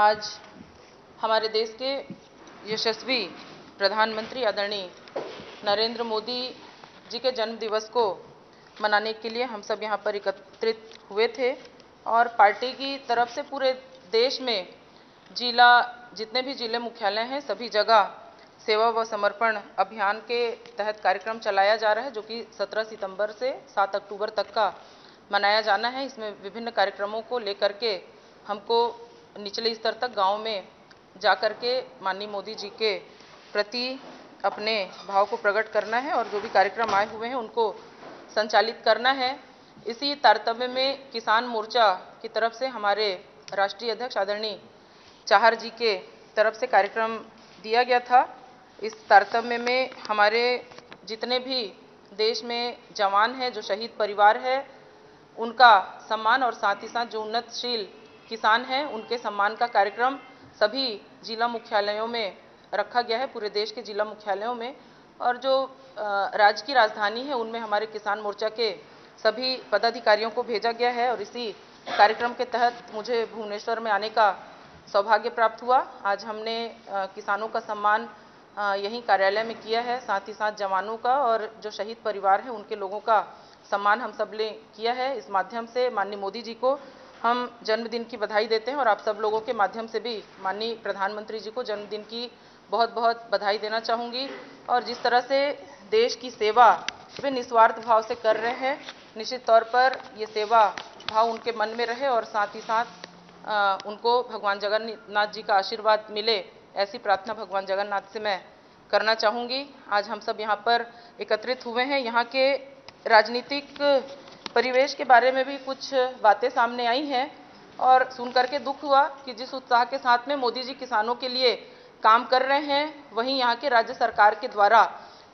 आज हमारे देश के यशस्वी प्रधानमंत्री आदरणीय नरेंद्र मोदी जी के जन्म दिवस को मनाने के लिए हम सब यहाँ पर एकत्रित हुए थे और पार्टी की तरफ से पूरे देश में जिला जितने भी जिले मुख्यालय हैं सभी जगह सेवा व समर्पण अभियान के तहत कार्यक्रम चलाया जा रहा है जो कि 17 सितंबर से 7 अक्टूबर तक का मनाया जाना है इसमें विभिन्न कार्यक्रमों को लेकर के हमको निचले स्तर तक गांव में कर के माननीय मोदी जी के प्रति अपने भाव को प्रकट करना है और जो भी कार्यक्रम आए हुए हैं उनको संचालित करना है इसी तारतम्य में किसान मोर्चा की तरफ से हमारे राष्ट्रीय अध्यक्ष आदरणीय चाहर जी के तरफ से कार्यक्रम दिया गया था इस तारतम्य में हमारे जितने भी देश में जवान हैं जो शहीद परिवार है उनका सम्मान और साथ ही साथ जो उन्नतशील किसान हैं उनके सम्मान का कार्यक्रम सभी जिला मुख्यालयों में रखा गया है पूरे देश के जिला मुख्यालयों में और जो राज्य की राजधानी है उनमें हमारे किसान मोर्चा के सभी पदाधिकारियों को भेजा गया है और इसी कार्यक्रम के तहत मुझे भुवनेश्वर में आने का सौभाग्य प्राप्त हुआ आज हमने किसानों का सम्मान यहीं कार्यालय में किया है साथ ही साथ जवानों का और जो शहीद परिवार है उनके लोगों का सम्मान हम सब ने किया है इस माध्यम से माननीय मोदी जी को हम जन्मदिन की बधाई देते हैं और आप सब लोगों के माध्यम से भी माननीय प्रधानमंत्री जी को जन्मदिन की बहुत बहुत बधाई देना चाहूँगी और जिस तरह से देश की सेवा वे निस्वार्थ भाव से कर रहे हैं निश्चित तौर पर ये सेवा भाव उनके मन में रहे और साथ ही साथ उनको भगवान जगन्नाथ जी का आशीर्वाद मिले ऐसी प्रार्थना भगवान जगन्नाथ से मैं करना चाहूँगी आज हम सब यहाँ पर एकत्रित हुए हैं यहाँ के राजनीतिक परिवेश के बारे में भी कुछ बातें सामने आई हैं और सुन करके दुख हुआ कि जिस उत्साह के साथ में मोदी जी किसानों के लिए काम कर रहे हैं वहीं यहाँ के राज्य सरकार के द्वारा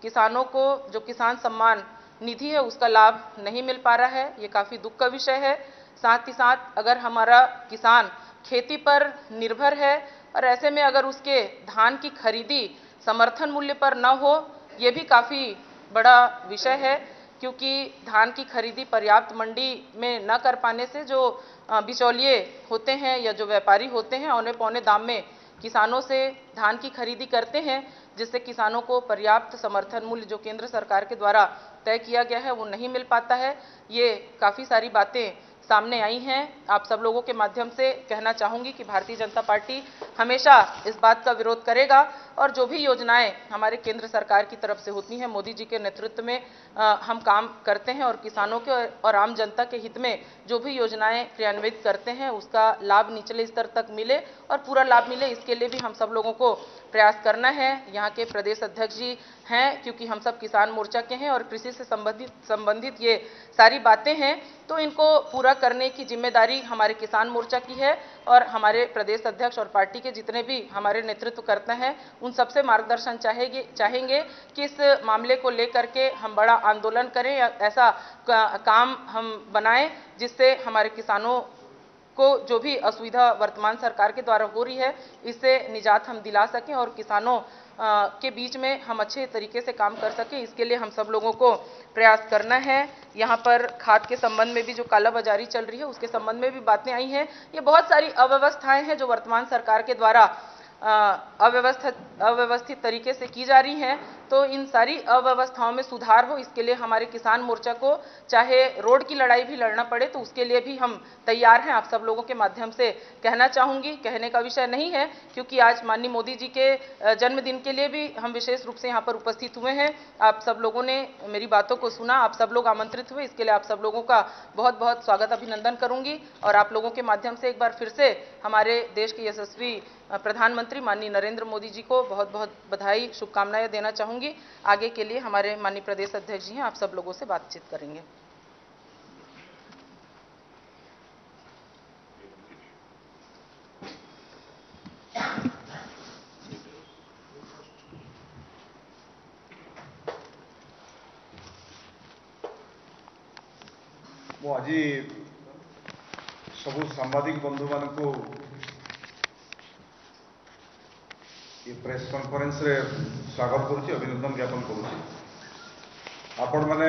किसानों को जो किसान सम्मान निधि है उसका लाभ नहीं मिल पा रहा है ये काफ़ी दुख का विषय है साथ ही साथ अगर हमारा किसान खेती पर निर्भर है और ऐसे में अगर उसके धान की खरीदी समर्थन मूल्य पर न हो ये भी काफ़ी बड़ा विषय है क्योंकि धान की खरीदी पर्याप्त मंडी में न कर पाने से जो बिचौलिए होते हैं या जो व्यापारी होते हैं औने पौने दाम में किसानों से धान की खरीदी करते हैं जिससे किसानों को पर्याप्त समर्थन मूल्य जो केंद्र सरकार के द्वारा तय किया गया है वो नहीं मिल पाता है ये काफ़ी सारी बातें सामने आई हैं आप सब लोगों के माध्यम से कहना चाहूँगी कि भारतीय जनता पार्टी हमेशा इस बात का विरोध करेगा और जो भी योजनाएं हमारे केंद्र सरकार की तरफ से होती हैं मोदी जी के नेतृत्व में आ, हम काम करते हैं और किसानों के और आम जनता के हित में जो भी योजनाएं क्रियान्वित करते हैं उसका लाभ निचले स्तर तक मिले और पूरा लाभ मिले इसके लिए भी हम सब लोगों को प्रयास करना है यहाँ के प्रदेश अध्यक्ष जी हैं क्योंकि हम सब किसान मोर्चा के हैं और कृषि से संबंधित संबंधित ये सारी बातें हैं तो इनको पूरा करने की जिम्मेदारी हमारे किसान मोर्चा की है और हमारे प्रदेश अध्यक्ष और पार्टी के जितने भी हमारे नेतृत्व करते हैं उन सबसे मार्गदर्शन चाहेंगे चाहेंगे कि इस मामले को लेकर के हम बड़ा आंदोलन करें ऐसा काम हम बनाएं जिससे हमारे किसानों को जो भी असुविधा वर्तमान सरकार के द्वारा हो रही है इससे निजात हम दिला सकें और किसानों के बीच में हम अच्छे तरीके से काम कर सकें इसके लिए हम सब लोगों को प्रयास करना है यहाँ पर खाद के संबंध में भी जो कालाबाजारी चल रही है उसके संबंध में भी बातें आई हैं ये बहुत सारी अव्यवस्थाएं हैं जो वर्तमान सरकार के द्वारा अव्यवस्थित अव्यवस्थित तरीके से की जा रही हैं तो इन सारी अव्यवस्थाओं में सुधार हो इसके लिए हमारे किसान मोर्चा को चाहे रोड की लड़ाई भी लड़ना पड़े तो उसके लिए भी हम तैयार हैं आप सब लोगों के माध्यम से कहना चाहूँगी कहने का विषय नहीं है क्योंकि आज माननीय मोदी जी के जन्मदिन के लिए भी हम विशेष रूप से यहाँ पर उपस्थित हुए हैं आप सब लोगों ने मेरी बातों को सुना आप सब लोग आमंत्रित हुए इसके लिए आप सब लोगों का बहुत बहुत स्वागत अभिनंदन करूंगी और आप लोगों के माध्यम से एक बार फिर से हमारे देश के यशस्वी प्रधानमंत्री माननीय नरेंद्र मोदी जी को बहुत बहुत बधाई शुभकामनाएं देना चाहूँगी होंगी आगे के लिए हमारे माननीय प्रदेश अध्यक्ष जी हैं आप सब लोगों से बातचीत करेंगे ମୁଁ ଆଜି बंधु मान को ଏ ପ୍ରେସ୍ କନ୍ଫରେନ୍ସରେ ସ୍ୱାଗତ କରୁଛି ଅଭିନନ୍ଦନ ଜ୍ଞାପନ କରୁଛି ଆପଣମାନେ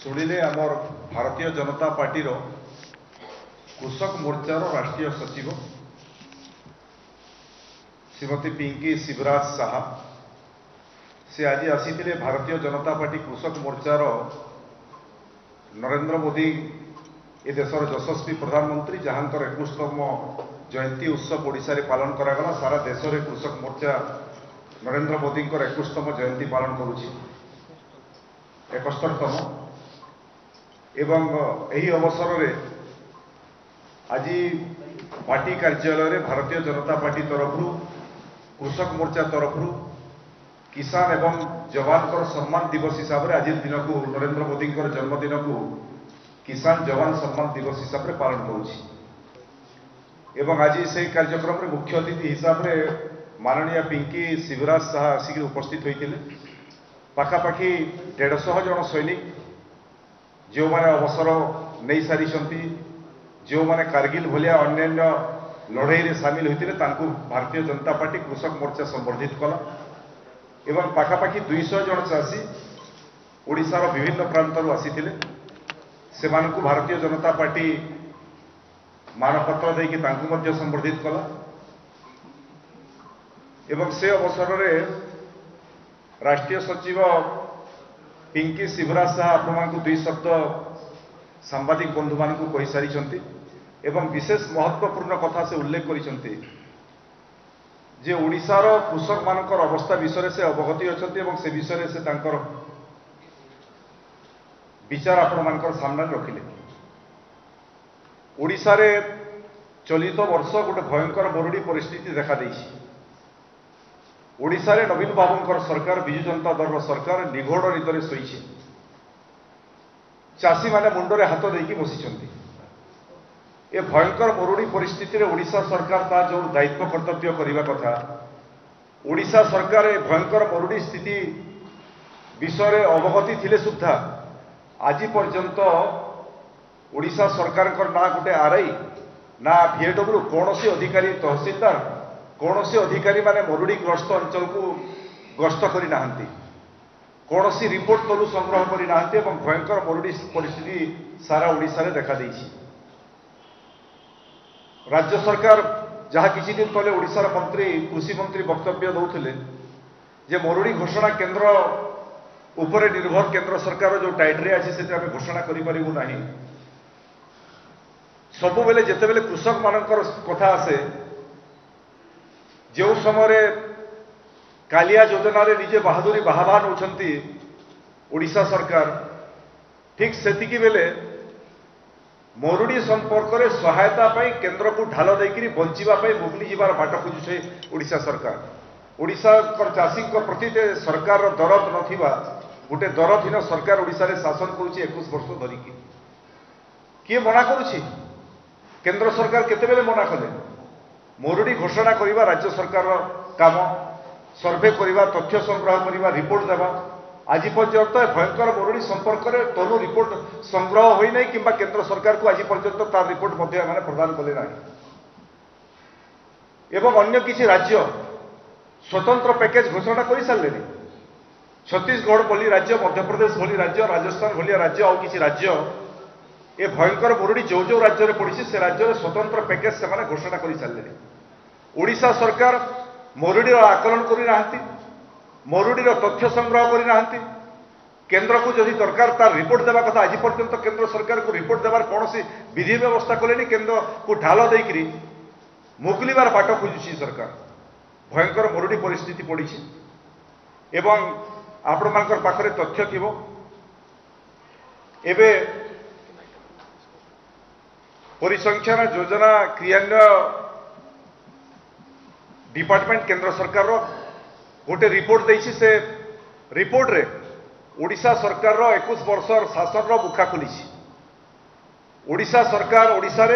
ଶୁଣିଲେ ଆମର ଭାରତୀୟ ଜନତା ପାର୍ଟିର କୃଷକ ମୋର୍ଚ୍ଚାର ରାଷ୍ଟ୍ରୀୟ ସଚିବ ଶ୍ରୀମତୀ ପିଙ୍କି ଶିବରାଜ ଶାହା ସେ ଆଜି ଆସିଥିଲେ ଭାରତୀୟ ଜନତା ପାର୍ଟି କୃଷକ ମୋର୍ଚ୍ଚାର ନରେନ୍ଦ୍ର ମୋଦି ଏ ଦେଶର ଯଶସ୍ୱୀ ପ୍ରଧାନମନ୍ତ୍ରୀ ଯାହାଙ୍କର ଏକୋଇଶତମ ଜୟନ୍ତୀ ଉତ୍ସବ ଓଡ଼ିଶାରେ ପାଳନ କରାଗଲା ସାରା ଦେଶରେ କୃଷକ ମୋର୍ଚ୍ଚା ନରେନ୍ଦ୍ର ମୋଦିଙ୍କର ଏକୋଇଶତମ ଜୟନ୍ତୀ ପାଳନ କରୁଛି ଏକସ୍ତରତମ ଏବଂ ଏହି ଅବସରରେ ଆଜି ପାର୍ଟି କାର୍ଯ୍ୟାଳୟରେ ଭାରତୀୟ ଜନତା ପାର୍ଟି ତରଫରୁ କୃଷକ ମୋର୍ଚ୍ଚା ତରଫରୁ କିଷାନ ଏବଂ ଯବାନଙ୍କର ସମ୍ମାନ ଦିବସ ହିସାବରେ ଆଜି ଦିନକୁ ନରେନ୍ଦ୍ର ମୋଦିଙ୍କର ଜନ୍ମଦିନକୁ କିଷାନ ଯବାନ ସମ୍ମାନ ଦିବସ ହିସାବରେ ପାଳନ କରୁଛି ଏବଂ ଆଜି ସେହି କାର୍ଯ୍ୟକ୍ରମରେ ମୁଖ୍ୟ ଅତିଥି ହିସାବରେ ମାନନୀୟ ପିଙ୍କି ଶିବରାଜ ଶାହା ଆସିକି ଉପସ୍ଥିତ ହୋଇଥିଲେ ପାଖାପାଖି ଦେଢ଼ଶହ ଜଣ ସୈନିକ ଯେଉଁମାନେ ଅବସର ନେଇସାରିଛନ୍ତି ଯେଉଁମାନେ କାର୍ଗିଲ ଭଳିଆ ଅନ୍ୟାନ୍ୟ ଲଢ଼େଇରେ ସାମିଲ ହୋଇଥିଲେ ତାଙ୍କୁ ଭାରତୀୟ ଜନତା ପାର୍ଟି କୃଷକ ମୋର୍ଚ୍ଚା ସମ୍ବର୍ଦ୍ଧିତ କଲା ଏବଂ ପାଖାପାଖି ଦୁଇଶହ ଜଣ ଚାଷୀ ଓଡ଼ିଶାର ବିଭିନ୍ନ ପ୍ରାନ୍ତରୁ ଆସିଥିଲେ ସେମାନଙ୍କୁ ଭାରତୀୟ ଜନତା ପାର୍ଟି ମାନପତ୍ର ଦେଇକି ତାଙ୍କୁ ମଧ୍ୟ ସମ୍ବର୍ଦ୍ଧିତ କଲା ଏବଂ ସେ ଅବସରରେ ରାଷ୍ଟ୍ରୀୟ ସଚିବ ପିଙ୍କି ଶିବରାଜ ଶାହା ଆପଣମାନଙ୍କୁ ଦୁଇ ଶବ୍ଦ ସାମ୍ବାଦିକ ବନ୍ଧୁମାନଙ୍କୁ କହିସାରିଛନ୍ତି ଏବଂ ବିଶେଷ ମହତ୍ଵପୂର୍ଣ୍ଣ କଥା ସେ ଉଲ୍ଲେଖ କରିଛନ୍ତି ଯେ ଓଡ଼ିଶାର କୃଷକମାନଙ୍କର ଅବସ୍ଥା ବିଷୟରେ ସେ ଅବଗତ ଅଛନ୍ତି ଏବଂ ସେ ବିଷୟରେ ସେ ତାଙ୍କର ବିଚାର ଆପଣମାନଙ୍କର ସାମ୍ନାରେ ରଖିଲେ ଓଡ଼ିଶାରେ ଚଳିତ ବର୍ଷ ଗୋଟେ ଭୟଙ୍କର ମରୁଡ଼ି ପରିସ୍ଥିତି ଦେଖାଦେଇଛି ଓଡ଼ିଶାରେ ନବୀନ ବାବୁଙ୍କର ସରକାର ବିଜୁ ଜନତା ଦଳର ସରକାର ନିଘୋଡ଼ ନିଦରେ ଶୋଇଛି ଚାଷୀମାନେ ମୁଣ୍ଡରେ ହାତ ଦେଇକି ବସିଛନ୍ତି ଏ ଭୟଙ୍କର ମରୁଡ଼ି ପରିସ୍ଥିତିରେ ଓଡ଼ିଶା ସରକାର ତା ଯେଉଁ ଦାୟିତ୍ୱ କର୍ତ୍ତବ୍ୟ କରିବା କଥା ଓଡ଼ିଶା ସରକାର ଏ ଭୟଙ୍କର ମରୁଡ଼ି ସ୍ଥିତି ବିଷୟରେ ଅବଗତି ଥିଲେ ସୁଦ୍ଧା ଆଜି ପର୍ଯ୍ୟନ୍ତ ଓଡ଼ିଶା ସରକାରଙ୍କର ନା ଗୋଟେ ଆର୍ ଆଇ ନା ଭିଏଡବ୍ଲ୍ୟୁ କୌଣସି ଅଧିକାରୀ ତହସିଲଦାର କୌଣସି ଅଧିକାରୀମାନେ ମରୁଡ଼ିଗ୍ରସ୍ତ ଅଞ୍ଚଳକୁ ଗସ୍ତ କରିନାହାନ୍ତି କୌଣସି ରିପୋର୍ଟ ତଳୁ ସଂଗ୍ରହ କରିନାହାନ୍ତି ଏବଂ ଭୟଙ୍କର ମରୁଡ଼ି ପରିସ୍ଥିତି ସାରା ଓଡ଼ିଶାରେ ଦେଖାଦେଇଛି ରାଜ୍ୟ ସରକାର ଯାହା କିଛି ଦିନ ତଳେ ଓଡ଼ିଶାର ମନ୍ତ୍ରୀ କୃଷିମନ୍ତ୍ରୀ ବକ୍ତବ୍ୟ ଦେଉଥିଲେ ଯେ ମରୁଡ଼ି ଘୋଷଣା କେନ୍ଦ୍ର ଉପରେ ନିର୍ଭର କେନ୍ଦ୍ର ସରକାର ଯେଉଁ ଟାଇଟରେ ଅଛି ସେଠି ଆମେ ଘୋଷଣା କରିପାରିବୁ ନାହିଁ সবোবেলে জেতেবেলে কৃষক মাননকর কথা আছে যেউ সমরে কালিয়া যোজনারে নিজি বাহাদুরি বাহাবার ওছন্তি ওড়িশা সরকার ঠিক সেতিকিবেলে মরুড়ি সম্পর্করে সহায়তা পাই কেন্দ্রক ঢাল দেকিরি বஞ்சிবা পাই মুগলি জবার বাটা খুজিছে ওড়িশা সরকার ওড়িশা কর চাষীক প্রতিতে সরকারৰ দৰদ নথিবাত উটে দৰদিন সরকার ওড়িশাৰে শাসন কৰিছে 21 বছৰ ধৰি কি বনা কৰিছে କେନ୍ଦ୍ର ସରକାର କେତେବେଳେ ମନା କଲେ ମରୁଡ଼ି ଘୋଷଣା କରିବା ରାଜ୍ୟ ସରକାରର କାମ ସର୍ଭେ କରିବା ତଥ୍ୟ ସଂଗ୍ରହ କରିବା ରିପୋର୍ଟ ଦେବା ଆଜି ପର୍ଯ୍ୟନ୍ତ ଏ ଭୟଙ୍କର ମରୁଡ଼ି ସମ୍ପର୍କରେ ତନୁ ରିପୋର୍ଟ ସଂଗ୍ରହ ହୋଇନାହିଁ କିମ୍ବା କେନ୍ଦ୍ର ସରକାରକୁ ଆଜି ପର୍ଯ୍ୟନ୍ତ ତାର ରିପୋର୍ଟ ମଧ୍ୟ ଏମାନେ ପ୍ରଦାନ କଲେ ନାହିଁ ଏବଂ ଅନ୍ୟ କିଛି ରାଜ୍ୟ ସ୍ୱତନ୍ତ୍ର ପ୍ୟାକେଜ୍ ଘୋଷଣା କରିସାରିଲେଣି ଛତିଶଗଡ଼ ଭଳି ରାଜ୍ୟ ମଧ୍ୟପ୍ରଦେଶ ଭଳି ରାଜ୍ୟ ରାଜସ୍ଥାନ ଭଳିଆ ରାଜ୍ୟ ଆଉ କିଛି ରାଜ୍ୟ ଏ ଭୟଙ୍କର ମରୁଡ଼ି ଯେଉଁ ଯେଉଁ ରାଜ୍ୟରେ ପଡ଼ିଛି ସେ ରାଜ୍ୟରେ ସ୍ୱତନ୍ତ୍ର ପ୍ୟାକେଜ ସେମାନେ ଘୋଷଣା କରିସାରିଲେଣି ଓଡ଼ିଶା ସରକାର ମରୁଡ଼ିର ଆକଳନ କରିନାହାନ୍ତି ମରୁଡ଼ିର ତଥ୍ୟ ସଂଗ୍ରହ କରିନାହାନ୍ତି କେନ୍ଦ୍ରକୁ ଯଦି ଦରକାର ତାର ରିପୋର୍ଟ ଦେବା କଥା ଆଜି ପର୍ଯ୍ୟନ୍ତ କେନ୍ଦ୍ର ସରକାରକୁ ରିପୋର୍ଟ ଦେବାର କୌଣସି ବିଧି ବ୍ୟବସ୍ଥା କଲେନି କେନ୍ଦ୍ରକୁ ଢାଲ ଦେଇକରି ମୁକୁଲିବାର ବାଟ ଖୋଜୁଛି ସରକାର ଭୟଙ୍କର ମରୁଡ଼ି ପରିସ୍ଥିତି ପଡ଼ିଛି ଏବଂ ଆପଣମାନଙ୍କର ପାଖରେ ତଥ୍ୟ ଥିବ ଏବେ পরিসংখ্যান যোজনা ক্রিয়ান্বয় ডিপার্টমেন্ট কেন্দ্র সরকার গোটে রিপোর্ট দিয়েছি সে রিপোর্টরে ওড়শা সরকার একুশ বর্ষর শাসন মুখা খোলিছি ওড়শা সরকার ওড়শার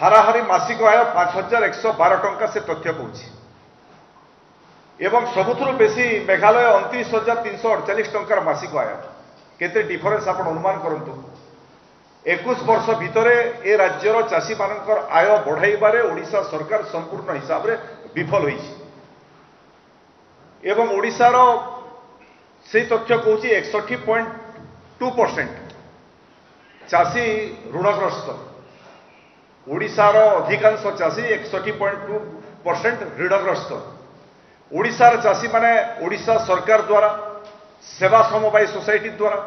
হারাহারি মাসিক আয় পাঁচ হাজার একশো বার টঙ্কা সে তথ্য কৌছি এবং সবুথর বেশি মেঘালয় অনত্রিশ হাজার তিনশো অড়চাশ টঙ্কার মাসিক আয় কেতে ডিফরেন্স আপনার অনুমান করতু একুশ বৰ্ষ ভিতৰে এই ৰাজ্যৰ চাষী মানকৰ আয় বড়াইবাৰে ওড়িশা চৰকাৰ সম্পূৰ্ণ হিচাপে বিফল হয়েছে এবং ওড়িশার সেই তথ্য কৈছে একষট্টি পয়েন্ট টু পরসেন্ট চাষী ঋণগ্রস্ত ওড়িশার অধিকাংশ চাষী একষট্টি পইণ্ট টু পরসেন্ট ঋণগ্রস্ত ওড়িশার চাষী মানে ওড়িশা সরকার দ্বাৰা সেবা সমবায় সোসাইটি দ্বাৰা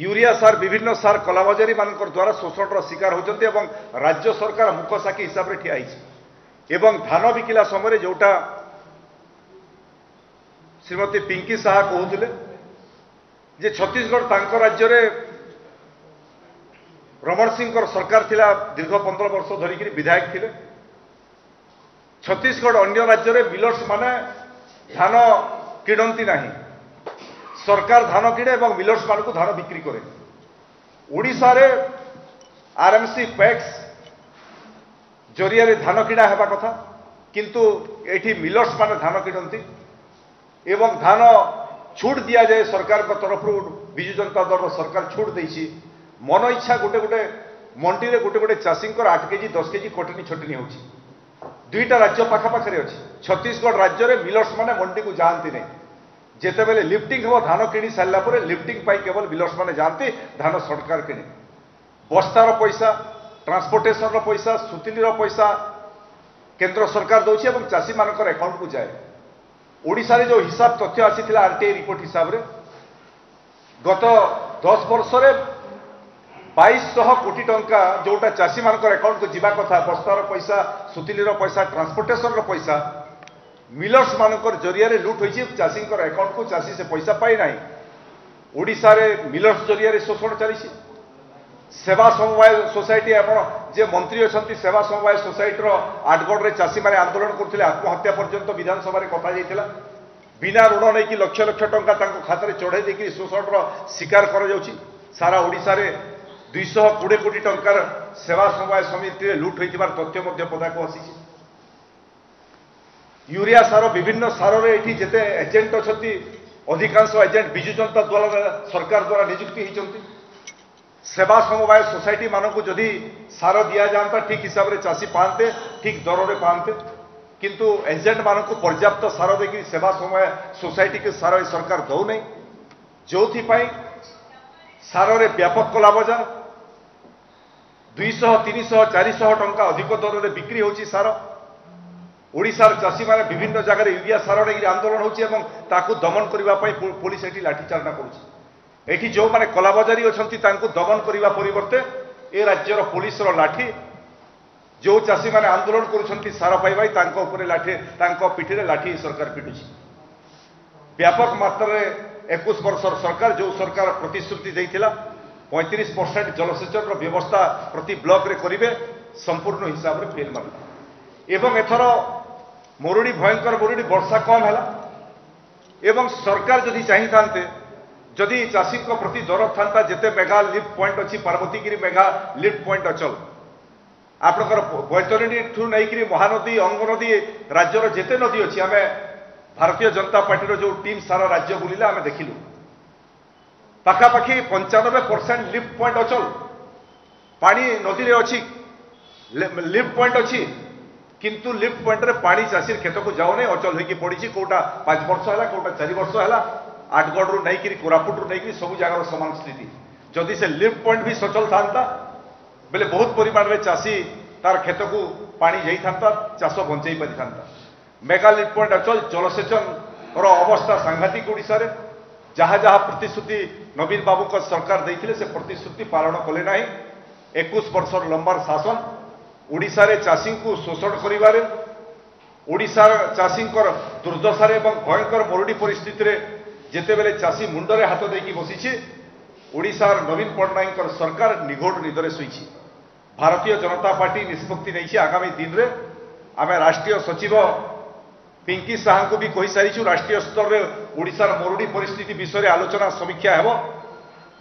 ୟୁରିଆ ସାର ବିଭିନ୍ନ ସାର କଲାବଜାରୀମାନଙ୍କ ଦ୍ୱାରା ଶୋଷଣର ଶିକାର ହେଉଛନ୍ତି ଏବଂ ରାଜ୍ୟ ସରକାର ମୁକସାକ୍ଷୀ ହିସାବରେ ଠିଆ ହେଇଛି ଏବଂ ଧାନ ବିକିଲା ସମୟରେ ଯେଉଁଟା ଶ୍ରୀମତୀ ପିଙ୍କି ଶାହା କହୁଥିଲେ ଯେ ଛତିଶଗଡ଼ ତାଙ୍କ ରାଜ୍ୟରେ ରମଣ ସିଂଙ୍କର ସରକାର ଥିଲା ଦୀର୍ଘ ପନ୍ଦର ବର୍ଷ ଧରିକିରି ବିଧାୟକ ଥିଲେ ଛତିଶଗଡ଼ ଅନ୍ୟ ରାଜ୍ୟରେ ମିଲର୍ସ ମାନେ ଧାନ କିଣନ୍ତି ନାହିଁ ସରକାର ଧାନ କିଣେ ଏବଂ ମିଲର୍ସମାନଙ୍କୁ ଧାନ ବିକ୍ରି କରେ ଓଡ଼ିଶାରେ ଆର୍ଏମ୍ସି ପ୍ୟାକ୍ସ ଜରିଆରେ ଧାନ କିଣା ହେବା କଥା କିନ୍ତୁ ଏଠି ମିଲର୍ସମାନେ ଧାନ କିଣନ୍ତି ଏବଂ ଧାନ ଛୁଟ ଦିଆଯାଏ ସରକାରଙ୍କ ତରଫରୁ ବିଜୁ ଜନତା ଦଳର ସରକାର ଛୁଟ ଦେଇଛି ମନ ଇଚ୍ଛା ଗୋଟେ ଗୋଟେ ମଣ୍ଡିରେ ଗୋଟେ ଗୋଟେ ଚାଷୀଙ୍କର ଆଠ କେଜି ଦଶ କେଜି କଟନୀ ଛଟନୀ ହେଉଛି ଦୁଇଟା ରାଜ୍ୟ ପାଖାପାଖରେ ଅଛି ଛତିଶଗଡ଼ ରାଜ୍ୟରେ ମିଲର୍ସମାନେ ମଣ୍ଡିକୁ ଯାଆନ୍ତି ନାହିଁ যেতবে লিফটিং হব ধান কিনি সারা পরে লিফটিং পাই কেবল বিলর্স মানে যাতে ধান সরকার কিনে বস্তার পয়সা ট্রান্সপোর্টেসনর পয়সা সুতিলির পয়সা কেন্দ্র সরকার দৌছে এবং চাষী মানুষ আকাউন্টকু যায় ওড়শার যে হিসাব তথ্য আসি আরটিআই রিপোর্ট হিসাবে গত দশ বর্ষে বাইশশহ কোটি টঙ্কা যেটা চাষী মানুষ আকাউন্টকু যা কথা বস্তার পয়সা সুতিলির পয়সা ট্রান্সপোর্টেসনর পয়সা ମିଲର୍ସ ମାନଙ୍କର ଜରିଆରେ ଲୁଟ୍ ହୋଇଛି ଚାଷୀଙ୍କର ଆକାଉଣ୍ଟକୁ ଚାଷୀ ସେ ପଇସା ପାଇନାହିଁ ଓଡ଼ିଶାରେ ମିଲର୍ସ ଜରିଆରେ ଶୋଷଣ ଚାଲିଛି ସେବା ସମବାୟ ସୋସାଇଟି ଆପଣ ଯେ ମନ୍ତ୍ରୀ ଅଛନ୍ତି ସେବା ସମବାୟ ସୋସାଇଟିର ଆଠଗଡ଼ରେ ଚାଷୀମାନେ ଆନ୍ଦୋଳନ କରୁଥିଲେ ଆତ୍ମହତ୍ୟା ପର୍ଯ୍ୟନ୍ତ ବିଧାନସଭାରେ କଥା ଯାଇଥିଲା ବିନା ଋଣ ନେଇକି ଲକ୍ଷ ଲକ୍ଷ ଟଙ୍କା ତାଙ୍କ ଖାତାରେ ଚଢ଼େଇ ଦେଇକି ଶୋଷଣର ଶିକାର କରାଯାଉଛି ସାରା ଓଡ଼ିଶାରେ ଦୁଇଶହ କୋଡ଼ିଏ କୋଟି ଟଙ୍କାର ସେବା ସମବାୟ ସମିତିରେ ଲୁଟ୍ ହୋଇଥିବାର ତଥ୍ୟ ମଧ୍ୟ ପଦାକୁ ଆସିଛି ୟୁରିଆ ସାର ବିଭିନ୍ନ ସାରରେ ଏଠି ଯେତେ ଏଜେଣ୍ଟ ଅଛନ୍ତି ଅଧିକାଂଶ ଏଜେଣ୍ଟ ବିଜୁ ଜନତା ଦଳ ସରକାର ଦ୍ୱାରା ନିଯୁକ୍ତି ହୋଇଛନ୍ତି ସେବା ସମବାୟ ସୋସାଇଟିମାନଙ୍କୁ ଯଦି ସାର ଦିଆଯାଆନ୍ତା ଠିକ୍ ହିସାବରେ ଚାଷୀ ପାଆନ୍ତେ ଠିକ୍ ଦରରେ ପାଆନ୍ତେ କିନ୍ତୁ ଏଜେଣ୍ଟମାନଙ୍କୁ ପର୍ଯ୍ୟାପ୍ତ ସାର ଦେଇକି ସେବା ସମବାୟ ସୋସାଇଟିକୁ ସାର ଏ ସରକାର ଦେଉନାହିଁ ଯେଉଁଥିପାଇଁ ସାରରେ ବ୍ୟାପକ କଲା ବଜାର ଦୁଇଶହ ତିନିଶହ ଚାରିଶହ ଟଙ୍କା ଅଧିକ ଦରରେ ବିକ୍ରି ହେଉଛି ସାର ଓଡ଼ିଶାର ଚାଷୀମାନେ ବିଭିନ୍ନ ଜାଗାରେ ୟୁରିଆ ସାର ନେଇକରି ଆନ୍ଦୋଳନ ହେଉଛି ଏବଂ ତାକୁ ଦମନ କରିବା ପାଇଁ ପୋଲିସ ଏଠି ଲାଠିଚାଳନା କରୁଛି ଏଠି ଯେଉଁମାନେ କଲାବଜାରୀ ଅଛନ୍ତି ତାଙ୍କୁ ଦମନ କରିବା ପରିବର୍ତ୍ତେ ଏ ରାଜ୍ୟର ପୋଲିସର ଲାଠି ଯେଉଁ ଚାଷୀମାନେ ଆନ୍ଦୋଳନ କରୁଛନ୍ତି ସାର ପାଇବା ତାଙ୍କ ଉପରେ ଲାଠି ତାଙ୍କ ପିଠିରେ ଲାଠି ସରକାର ପିଟୁଛି ବ୍ୟାପକ ମାତ୍ରାରେ ଏକୋଇଶ ବର୍ଷର ସରକାର ଯେଉଁ ସରକାର ପ୍ରତିଶ୍ରୁତି ଦେଇଥିଲା ପଇଁତିରିଶ ପରସେଣ୍ଟ ଜଳସେଚନର ବ୍ୟବସ୍ଥା ପ୍ରତି ବ୍ଲକରେ କରିବେ ସମ୍ପୂର୍ଣ୍ଣ ହିସାବରେ ଫେଲ୍ ମାରିଲା ଏବଂ ଏଥର ମରୁଡ଼ି ଭୟଙ୍କର ମରୁଡ଼ି ବର୍ଷା କମ୍ ହେଲା ଏବଂ ସରକାର ଯଦି ଚାହିଁଥାନ୍ତେ ଯଦି ଚାଷୀଙ୍କ ପ୍ରତି ଦରଦ ଥାନ୍ତା ଯେତେ ମେଘା ଲିଫ୍ଟ ପଏଣ୍ଟ ଅଛି ପାର୍ବତୀଗିରି ମେଘା ଲିଫ୍ଟ ପଏଣ୍ଟ ଅଚଲ ଆପଣଙ୍କର ବୈତରଣୀଠୁ ନେଇକରି ମହାନଦୀ ଅଙ୍ଗନଦୀ ରାଜ୍ୟର ଯେତେ ନଦୀ ଅଛି ଆମେ ଭାରତୀୟ ଜନତା ପାର୍ଟିର ଯେଉଁ ଟିମ୍ ସାରା ରାଜ୍ୟ ବୁଲିଲା ଆମେ ଦେଖିଲୁ ପାଖାପାଖି ପଞ୍ଚାନବେ ପରସେଣ୍ଟ ଲିଫ୍ଟ ପଏଣ୍ଟ ଅଚଲ ପାଣି ନଦୀରେ ଅଛି ଲିଫ୍ଟ ପଏଣ୍ଟ ଅଛି किंतु लिफ्ट पॉइंट पा चाषी क्षेत्र को जाऊनी अचल होकर पड़ी कौटा पांच वर्ष है कौटा चार वर्ष है आठगढ़ नहीं कोरापुट रू नहीं सब जगार सामान स्थित जदि से लिफ्ट पॉइंट भी सचल था बोले बहुत परिमाण में चाषी तार क्षेत को पा जाता चाष बंच मेगा लिफ्ट पॉइंट अचल जलसेचन अवस्था सांघातिक ओशार जहा जहा प्रतिश्रुति नवीन बाबू का सरकार देते से प्रतिश्रुति पालन कले एक वर्ष लंबार शासन ଓଡ଼ିଶାରେ ଚାଷୀଙ୍କୁ ଶୋଷଣ କରିବାରେ ଓଡ଼ିଶା ଚାଷୀଙ୍କର ଦୁର୍ଦ୍ଦଶାରେ ଏବଂ ଭୟଙ୍କର ମରୁଡ଼ି ପରିସ୍ଥିତିରେ ଯେତେବେଳେ ଚାଷୀ ମୁଣ୍ଡରେ ହାତ ଦେଇକି ବସିଛି ଓଡ଼ିଶାର ନବୀନ ପଟ୍ଟନାୟକଙ୍କର ସରକାର ନିଘୋଡ଼ ନିଦରେ ଶୋଇଛି ଭାରତୀୟ ଜନତା ପାର୍ଟି ନିଷ୍ପତ୍ତି ନେଇଛି ଆଗାମୀ ଦିନରେ ଆମେ ରାଷ୍ଟ୍ରୀୟ ସଚିବ ପିଙ୍କି ଶାହାଙ୍କୁ ବି କହିସାରିଛୁ ରାଷ୍ଟ୍ରୀୟ ସ୍ତରରେ ଓଡ଼ିଶାର ମରୁଡ଼ି ପରିସ୍ଥିତି ବିଷୟରେ ଆଲୋଚନା ସମୀକ୍ଷା ହେବ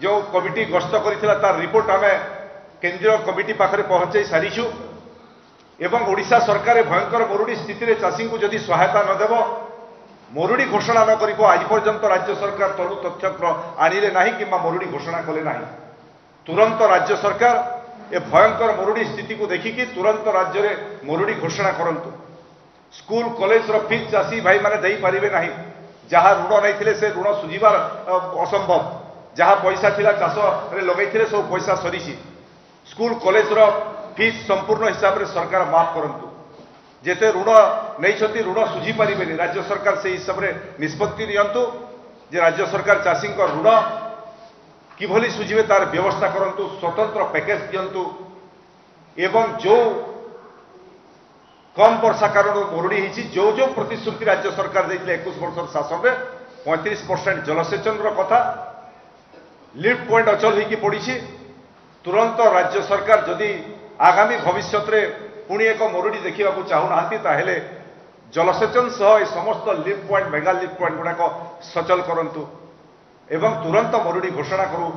ଯେଉଁ କମିଟି ଗସ୍ତ କରିଥିଲା ତାର ରିପୋର୍ଟ ଆମେ କେନ୍ଦ୍ରୀୟ କମିଟି ପାଖରେ ପହଞ୍ଚାଇ ସାରିଛୁ এবং ওড়িশা সরকার ভয়ঙ্কর মরুড়ি স্থিতিরে চাষী যদি সহায়তা নদেব মরুড়ি ঘোষণা নকরিব আজ পর্যন্ত রাজ্য সরকার তরু তথ্যক্র আনলে না কিংবা মরুড়ি ঘোষণা কলে না তুরন্ত রাজ্য সরকার এ ভয়ঙ্কর মরুড়ি স্থিতি দেখি তুরন্ত রাজ্যের মরুড়ি ঘোষণা করত স্কুল কলেজর ফিজ চাষী ভাই মানে দিয়ে না যা ঋণ নেই সে ঋণ সুঝিবার অসম্ভব যা পয়সা লা চাষে লগাই সব পয়সা সরিছি স্কুল কলেজর ফিজ সম্পূর্ণ হিসাবে সরকার মাফ করতু যেতে ঋণ নেই ঋণ সুঝি পারবে রাজ্য সরকার সেই হিসাবে নিষ্পত্তি নিয়ন্তু যে রাজ্য সরকার চাষী ঋণ কিভাবে সুঝবে তার ব্যবস্থা করতু স্বতন্ত্র প্যাকেজ দিয়ন্তু এবং যে কম বর্ষা কারণ মরুড়ি হয়েছি যে যে প্রতিশ্রুতি রাজ্য সরকার দিয়েছিল একুশ বর্ষর শাসনে পঁয়ত্রিশ পরসেন্ট জলসেচনর কথা লিফ্ট পয়েন্ট অচল হয়েকি পড়ছে তুরন্ত রাজ্য সরকার যদি ଆଗାମୀ ଭବିଷ୍ୟତରେ ପୁଣି ଏକ ମରୁଡ଼ି ଦେଖିବାକୁ ଚାହୁଁନାହାନ୍ତି ତାହେଲେ ଜଳସେଚନ ସହ ଏ ସମସ୍ତ lift point mega lift point ଗୁଡ଼ାକ ସଚଲ କରନ୍ତୁ ଏବଂ ତୁରନ୍ତ ମରୁଡ଼ି ଘୋଷଣା କରୁ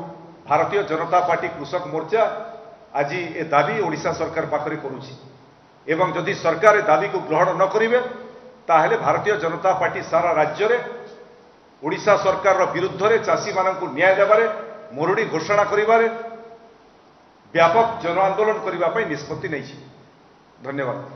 ଭାରତୀୟ ଜନତା ପାର୍ଟି କୃଷକ ମୋର୍ଚ୍ଚା ଆଜି ଏ ଦାବି ଓଡ଼ିଶା ସରକାର ପାଖରେ କରୁଛି ଏବଂ ଯଦି ସରକାର ଏ ଦାବିକୁ ଗ୍ରହଣ ନ କରିବେ ତାହେଲେ ଭାରତୀୟ ଜନତା ପାର୍ଟି ସାରା ରାଜ୍ୟରେ ଓଡ଼ିଶା ସରକାରର ବିରୁଦ୍ଧରେ ଚାଷୀମାନଙ୍କୁ ନ୍ୟାୟ ଦେବାରେ ମରୁଡ଼ି ଘୋଷଣା କରିବାରେ ବ୍ୟାପକ ଜନ ଆନ୍ଦୋଳନ କରିବା ପାଇଁ ନିଷ୍ପତ୍ତି ନେଇଛି ଧନ୍ୟବାଦ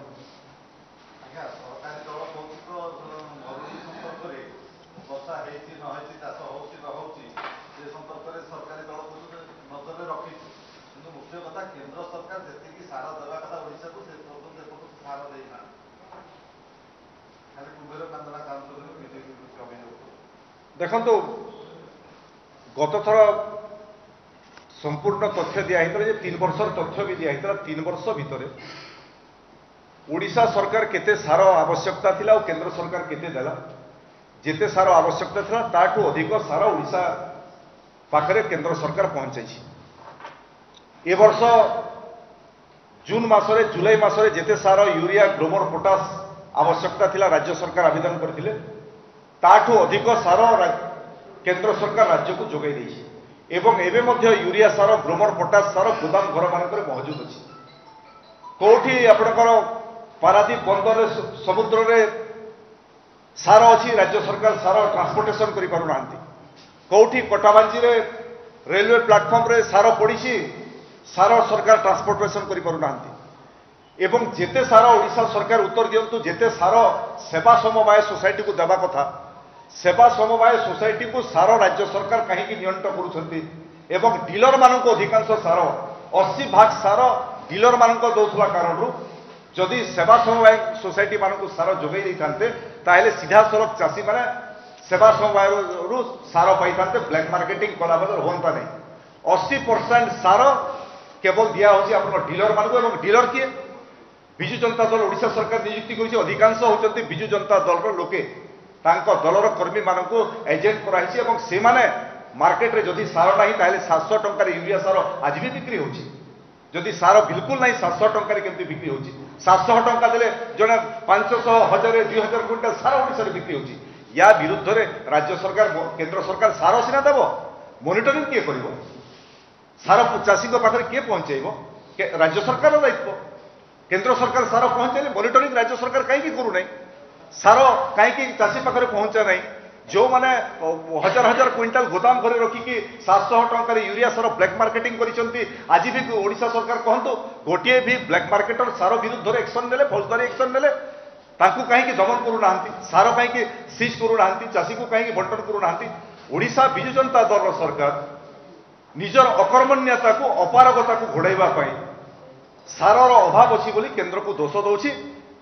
ଦେଖନ୍ତୁ ଗତଥର সম্পূর্ণ তথ্য দিয়া হয়েছিল যে তিন বর্ষর তথ্য বি দিয়া হয়েছিল তিন বর্ষ ভিতরে ওড়শা সরকার কেতে সার আবশ্যকতা লা ও কেন্দ্র সরকার কেতে দেলা যেতে সার আবশ্যকতা লা তাঠু অধিক সার ওড়শা পাখে কেন্দ্র সরকার পৌঁছাইছে এ বর্ষ জুন মাসরে জুলাই মাসরে যেতে সার ইউরিয়া গ্রোমর পটাস আবশ্যকতা লা রাজ্য সরকার আবেদন করে তাঠু অধিক সার কেন্দ্র সরকার রাজ্যকে যোগাই দিয়েছে ଏବଂ ଏବେ ମଧ୍ୟ ୟୁରିଆ ସାର ଗ୍ରୋମର ପଟାସ ସାର ଗୋଦାମ ଘରମାନଙ୍କରେ ମହଜୁଦ ଅଛି କେଉଁଠି ଆପଣଙ୍କର ପାରାଦ୍ୱୀପ ବନ୍ଦରରେ ସମୁଦ୍ରରେ ସାର ଅଛି ରାଜ୍ୟ ସରକାର ସାର ଟ୍ରାନ୍ସପୋର୍ଟେସନ କରିପାରୁନାହାନ୍ତି କେଉଁଠି କଟାବାଞ୍ଜିରେ ରେଲୱେ ପ୍ଲାଟଫର୍ମରେ ସାର ପଡ଼ିଛି ସାର ସରକାର ଟ୍ରାନ୍ସପୋର୍ଟେସନ କରିପାରୁନାହାନ୍ତି ଏବଂ ଯେତେ ସାର ଓଡ଼ିଶା ସରକାର ଉତ୍ତର ଦିଅନ୍ତୁ ଯେତେ ସାର ସେବା ସମବାୟ ସୋସାଇଟିକୁ ଦେବା କଥା সেবা সমবায় সোসাইটিକୁ ସାର ରାଜ୍ୟ ସରକାର କାହିଁକି ନିୟନ୍ତ୍ରଣ କରୁଛନ୍ତି ଏବଂ ଡିଲରମାନଙ୍କ ଅଧିକାଂଶ ସାର ଅଶୀ ଭାଗ ସାର ଡିଲରମାନଙ୍କ ଦେଉଥିବା କାରଣରୁ ଯଦି ସେବା ସମବାୟ ସୋସାଇଟିମାନଙ୍କୁ ସାର ଯୋଗାଇ ଦେଇଥାନ୍ତେ ତାହେଲେ ସିଧାସଳଖ ଚାଷୀମାନେ ସେବା ସମବାୟରୁ ସାର ପାଇଥାନ୍ତେ ବ୍ଲାକ୍ ମାର୍କେଟିଂ କଲାବେଳେ ହୁଅନ୍ତା ନାହିଁ ଅଶୀ ପରସେଣ୍ଟ ସାର କେବଳ ଦିଆହେଉଛି ଆପଣ ଡିଲରମାନଙ୍କୁ ଏବଂ ଡିଲର କିଏ ବିଜୁ ଜନତା ଦଳ ଓଡ଼ିଶା ସରକାର ନିଯୁକ୍ତି କରିଛି ଅଧିକାଂଶ ହେଉଛନ୍ତି ବିଜୁ ଜନତା ଦଳର ଲୋକେ ତାଙ୍କ ଦଳର କର୍ମୀମାନଙ୍କୁ ଏଜେଣ୍ଟ କରାହେଇଛି ଏବଂ ସେମାନେ ମାର୍କେଟରେ ଯଦି ସାର ନାହିଁ ତାହେଲେ ସାତଶହ ଟଙ୍କାରେ ୟୁରିଆ ସାର ଆଜି ବି ବିକ୍ରି ହେଉଛି ଯଦି ସାର ବିଲକୁଲ ନାହିଁ ସାତଶହ ଟଙ୍କାରେ କେମିତି ବିକ୍ରି ହେଉଛି ସାତଶହ ଟଙ୍କା ଦେଲେ ଜଣେ ପାଞ୍ଚଶହ ହଜାର ଦୁଇ ହଜାର କୁଇଣ୍ଟାଲ ସାର ଓଡ଼ିଶାରେ ବିକ୍ରି ହେଉଛି ୟା ବିରୁଦ୍ଧରେ ରାଜ୍ୟ ସରକାର କେନ୍ଦ୍ର ସରକାର ସାର ସିନା ଦେବ ମନିଟରିଂ କିଏ କରିବ ସାର ଚାଷୀଙ୍କ ପାଖରେ କିଏ ପହଞ୍ଚାଇବ ରାଜ୍ୟ ସରକାରର ଦାୟିତ୍ୱ କେନ୍ଦ୍ର ସରକାର ସାର ପହଞ୍ଚାଇଲେ ମନିଟରିଂ ରାଜ୍ୟ ସରକାର କାହିଁକି କରୁନାହିଁ ସାର କାହିଁକି ଚାଷୀ ପାଖରେ ପହଞ୍ଚା ନାହିଁ ଯେଉଁମାନେ ହଜାର ହଜାର କ୍ୱିଣ୍ଟାଲ ଗୋଦାମ ଘରେ ରଖିକି ସାତଶହ ଟଙ୍କାରେ ୟୁରିଆ ସାର ବ୍ଲାକ୍ ମାର୍କେଟିଂ କରିଛନ୍ତି ଆଜି ବି ଓଡ଼ିଶା ସରକାର କୁହନ୍ତୁ ଗୋଟିଏ ବି ବ୍ଲାକ୍ ମାର୍କେଟର ସାର ବିରୁଦ୍ଧରେ ଏକ୍ସନ୍ ନେଲେ ଫୌଜଦାରୀ ଏକ୍ସନ ନେଲେ ତାଙ୍କୁ କାହିଁକି ଦମନ କରୁନାହାନ୍ତି ସାର କାହିଁକି ସିଜ୍ କରୁନାହାନ୍ତି ଚାଷୀକୁ କାହିଁକି ବଣ୍ଟନ କରୁନାହାନ୍ତି ଓଡ଼ିଶା ବିଜୁ ଜନତା ଦଳର ସରକାର ନିଜର ଅକର୍ମଣ୍ୟତାକୁ ଅପାରଗତାକୁ ଘୋଡ଼ାଇବା ପାଇଁ ସାରର ଅଭାବ ଅଛି ବୋଲି କେନ୍ଦ୍ରକୁ ଦୋଷ ଦେଉଛି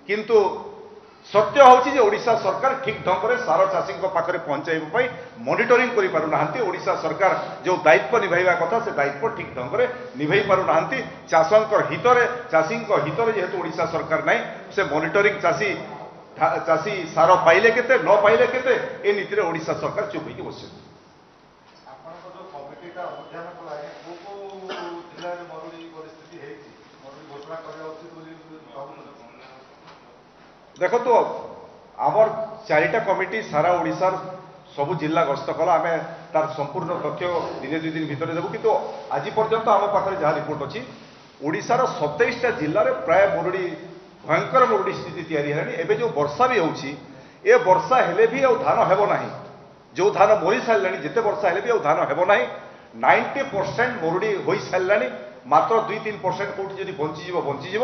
କିନ୍ତୁ ସତ୍ୟ ହେଉଛି ଯେ ଓଡ଼ିଶା ସରକାର ଠିକ୍ ଢଙ୍ଗରେ ସାର ଚାଷୀଙ୍କ ପାଖରେ ପହଞ୍ଚାଇବା ପାଇଁ ମନିଟରିଂ କରିପାରୁନାହାନ୍ତି ଓଡ଼ିଶା ସରକାର ଯେଉଁ ଦାୟିତ୍ୱ ନିଭାଇବା କଥା ସେ ଦାୟିତ୍ୱ ଠିକ୍ ଢଙ୍ଗରେ ନିଭାଇ ପାରୁନାହାନ୍ତି ଚାଷଙ୍କ ହିତରେ ଚାଷୀଙ୍କ ହିତରେ ଯେହେତୁ ଓଡ଼ିଶା ସରକାର ନାହିଁ ସେ ମନିଟରିଂ ଚାଷୀ ଚାଷୀ ସାର ପାଇଲେ କେତେ ନ ପାଇଲେ କେତେ ଏ ନୀତିରେ ଓଡ଼ିଶା ସରକାର ଚୁପ୍ ହେଇକି ବସିଛନ୍ତି দেখো তো আমার চারিটা কমিটি সারা ওড়িশার সবু জেলা গস্ত কলা আমি তার সম্পূর্ণ তথ্য দিনে দুই দিন ভিতরে দেবু কিন্তু আজ পর্যন্ত আমার পাখে যা রিপোর্ট অছি সতেইশটা জেলার প্রায় মরুড়ি ভয়ঙ্কর মরুড়ি স্থিতি তৈরি হল এবে যে বর্ষা বি হচ্ছে এ বর্ষা হলে বি ধান হব না যে ধান মরি সারে যেতে বর্ষা হলে বি ধান হব না নাইনটি পরসেট মরুড়ি হয়ে সারে মাত্র দুই তিন পরসেট কোটি যদি বঞ্চিযোগ বঞ্চিযোগ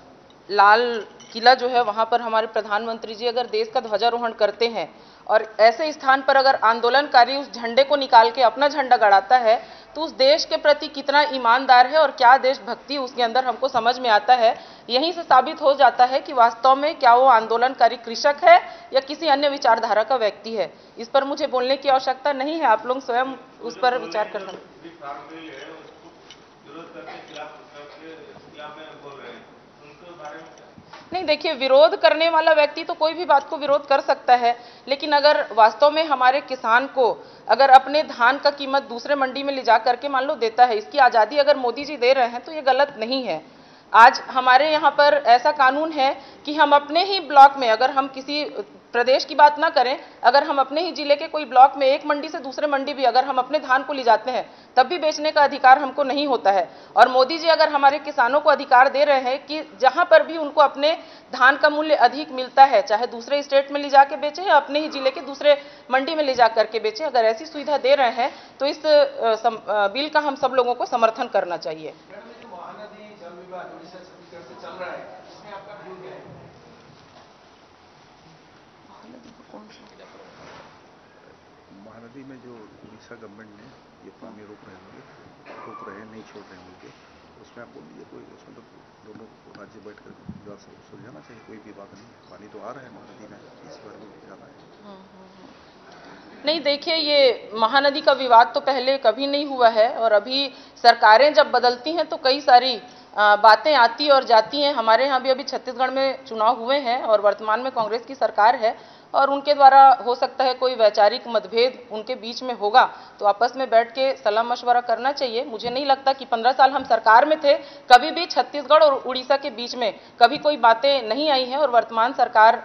लाल किला जो है वहाँ पर हमारे प्रधानमंत्री जी अगर देश का ध्वजारोहण करते हैं और ऐसे स्थान पर अगर आंदोलनकारी उस झंडे को निकाल के अपना झंडा गड़ाता है तो उस देश के प्रति कितना ईमानदार है और क्या देशभक्ति उसके अंदर हमको समझ में आता है यहीं से साबित हो जाता है कि वास्तव में क्या वो आंदोलनकारी कृषक है या किसी अन्य विचारधारा का व्यक्ति है इस पर मुझे बोलने की आवश्यकता नहीं है आप लोग स्वयं उस पर विचार कर सकते नहीं देखिए विरोध करने वाला व्यक्ति तो कोई भी बात को विरोध कर सकता है लेकिन अगर वास्तव में हमारे किसान को अगर अपने धान का कीमत दूसरे मंडी में ले जा करके मान लो देता है इसकी आज़ादी अगर मोदी जी दे रहे हैं तो ये गलत नहीं है आज हमारे यहाँ पर ऐसा कानून है कि हम अपने ही ब्लॉक में अगर हम किसी प्रदेश की बात ना करें अगर हम अपने ही जिले के कोई ब्लॉक में एक मंडी से दूसरे मंडी भी अगर हम अपने धान को ले जाते हैं तब भी बेचने का अधिकार हमको नहीं होता है और मोदी जी अगर हमारे किसानों को अधिकार दे रहे हैं कि जहां पर भी उनको अपने धान का मूल्य अधिक मिलता है चाहे दूसरे स्टेट में ले जाके बेचें या अपने ही जिले के दूसरे मंडी में ले जा करके बेचें अगर ऐसी सुविधा दे रहे हैं तो इस बिल का हम सब लोगों को समर्थन करना चाहिए नदी में जो उड़ीसा गवर्नमेंट ने ये पानी रोक रहे होंगे रोक रहे हैं नहीं छोड़ रहे होंगे बोल के उसमें आपको ये कोई उसमें तो दोनों राज्य बैठ कर विवाद सुलझाना चाहिए कोई भी बात नहीं पानी तो आ रहा है महानदी में इस बार में ज़्यादा है हम्म, हम्म, हम्म। नहीं देखिए ये महानदी का विवाद तो पहले कभी नहीं हुआ है और अभी सरकारें जब बदलती हैं तो कई सारी बातें आती और जाती हैं हमारे यहाँ भी अभी छत्तीसगढ़ में चुनाव हुए हैं और वर्तमान में कांग्रेस की सरकार है और उनके द्वारा हो सकता है कोई वैचारिक मतभेद उनके बीच में होगा तो आपस में बैठ के सलाह मशवरा करना चाहिए मुझे नहीं लगता कि पंद्रह साल हम सरकार में थे कभी भी छत्तीसगढ़ और उड़ीसा के बीच में कभी कोई बातें नहीं आई हैं और वर्तमान सरकार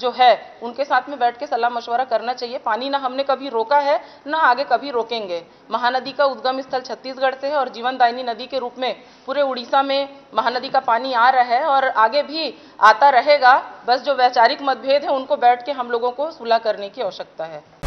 जो है उनके साथ में बैठ के सलाह मशवरा करना चाहिए पानी ना हमने कभी रोका है ना आगे कभी रोकेंगे महानदी का उद्गम स्थल छत्तीसगढ़ से है और जीवनदायिनी नदी के रूप में पूरे उड़ीसा में महानदी का पानी आ रहा है और आगे भी आता रहेगा बस जो वैचारिक मतभेद है उनको बैठ बैठ के हम लोगों को सुलह करने की आवश्यकता है